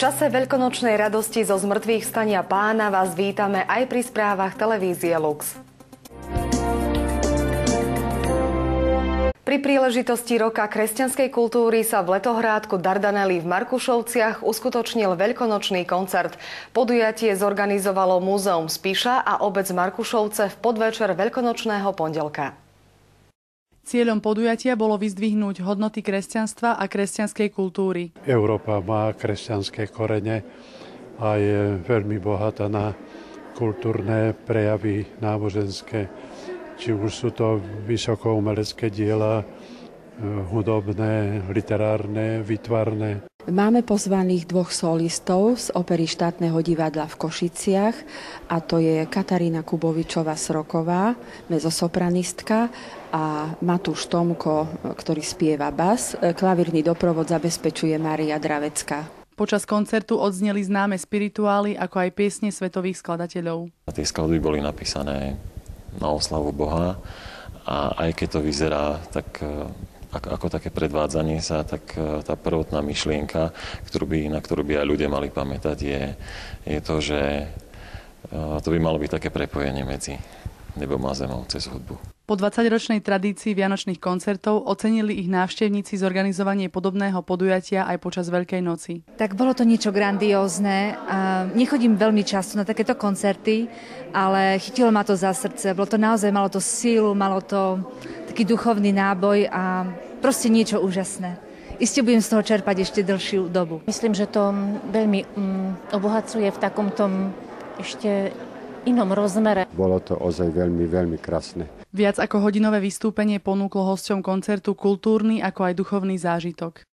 čase veľkonočnej radosti zo zmrtvých stania pána vás vítame aj pri správach televízie Lux. Pri príležitosti roka kresťanskej kultúry sa v letohrádku Dardanely v Markušovciach uskutočnil veľkonočný koncert. Podujatie zorganizovalo Múzeum Spíša a obec Markušovce v podvečer veľkonočného pondelka. Cieľom podujatia bolo vyzdvihnúť hodnoty kresťanstva a kresťanskej kultúry. Európa má kresťanské korene a je veľmi bohatá na kultúrne prejavy náboženské či už sú to vysokoumelecké diela, e, hudobné, literárne, vytvarné. Máme pozvaných dvoch solistov z opery štátneho divadla v Košiciach a to je Katarína Kubovičová-Sroková, mezosopranistka a Matúš Tomko, ktorý spieva bas. Klavírny doprovod zabezpečuje Mária Dravecká. Počas koncertu odzneli známe spirituály, ako aj piesne svetových skladateľov. Tie skladby boli napísané na oslavu Boha. A aj keď to vyzerá tak ako, ako také predvádzanie sa, tak e, tá prvotná myšlienka, ktorú by, na ktorú by aj ľudia mali pamätať, je, je to, že e, to by malo byť také prepojenie medzi nebom a zemou cez hudbu. Po 20-ročnej tradícii vianočných koncertov ocenili ich návštevníci zorganizovanie podobného podujatia aj počas Veľkej noci. Tak bolo to niečo grandiózne. Nechodím veľmi často na takéto koncerty, ale chytilo ma to za srdce. Bolo to naozaj, malo to sílu, malo to taký duchovný náboj a proste niečo úžasné. Isté budem z toho čerpať ešte dlhšiu dobu. Myslím, že to veľmi um, obohacuje v takomto ešte inom rozmere. Bolo to ozaj veľmi, veľmi krásne. Viac ako hodinové vystúpenie ponúklo hosťom koncertu kultúrny ako aj duchovný zážitok.